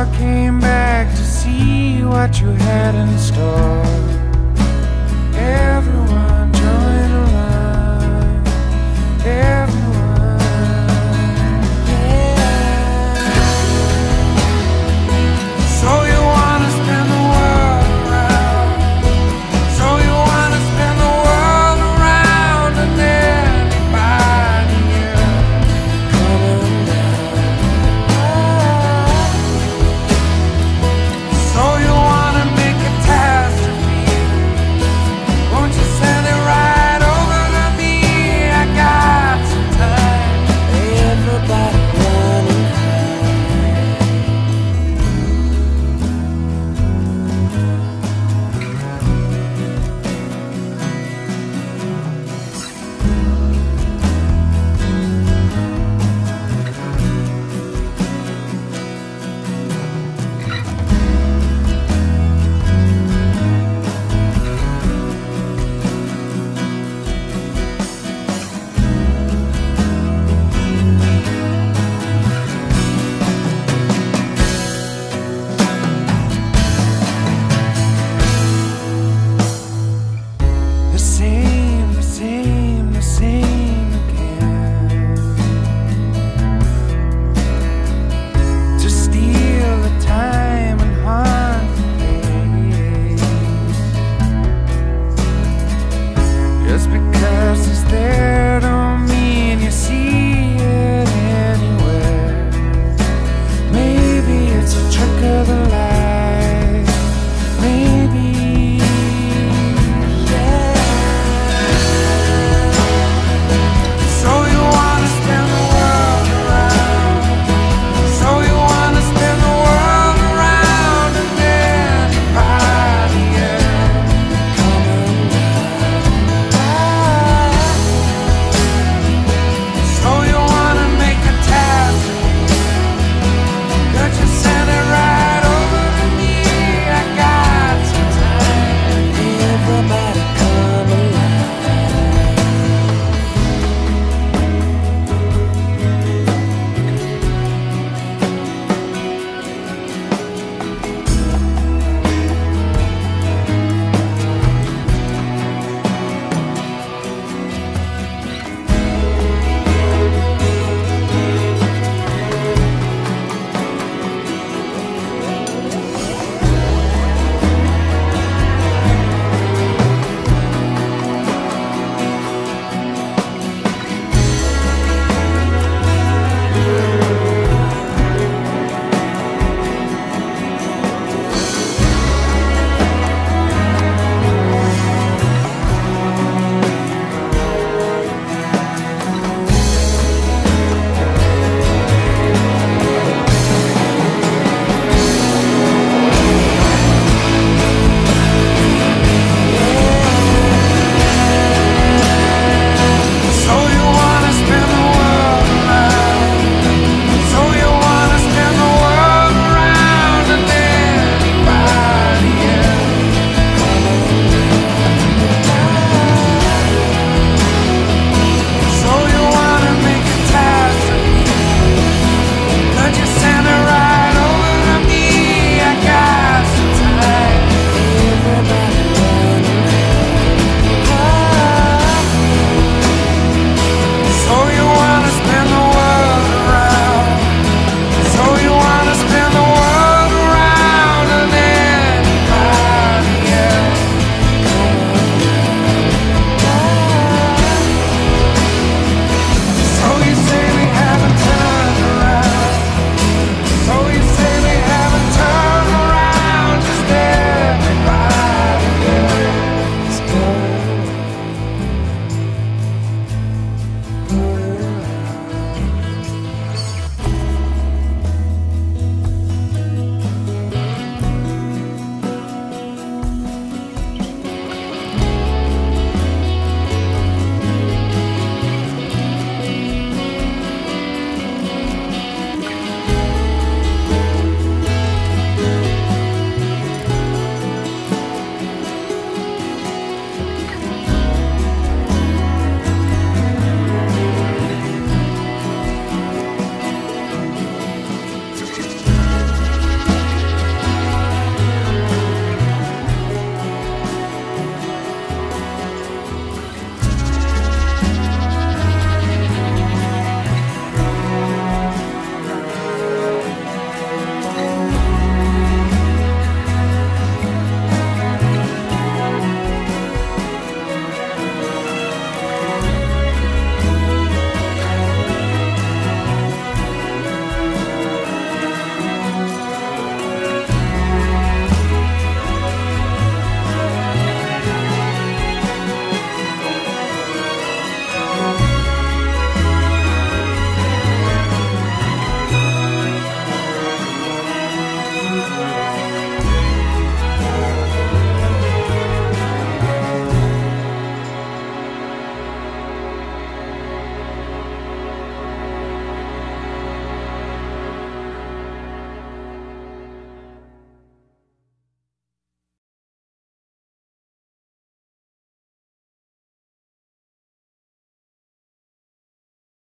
I came back to see what you had in store.